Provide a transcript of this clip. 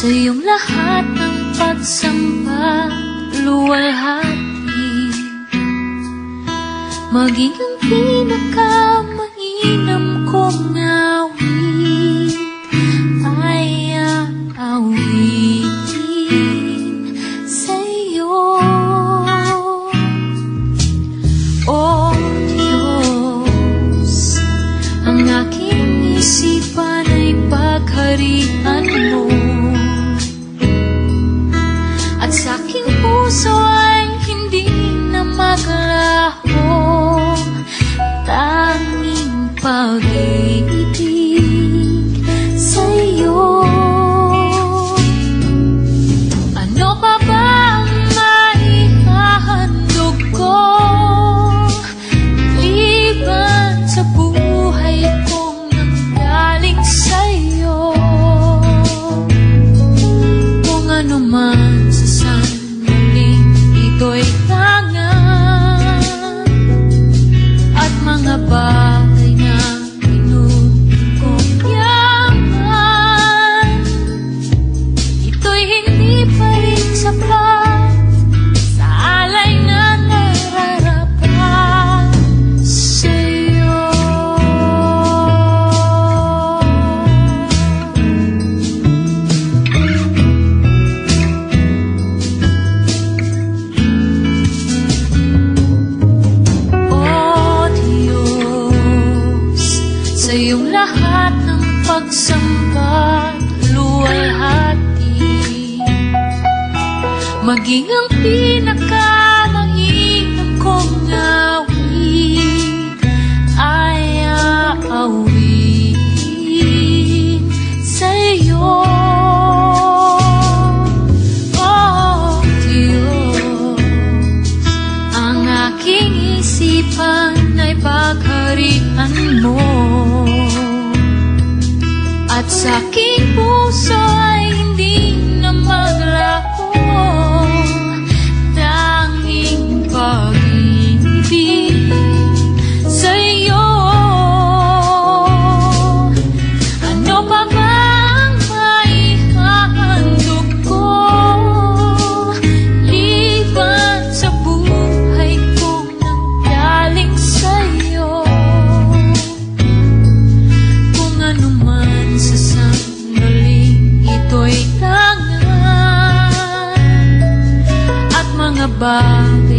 Sa iyong lahat ng pagsamba Luwalhati. Maging ang pinakamainam kong awit Ay aawitin sa iyo O Diyos Ang aking isipan ay pagharian mo 抱的。Iyong lahat ng pagsamba Luwalhati. Maging ang pinakamainam aking isipan ay pagharian mo. At sa aking puso 吧。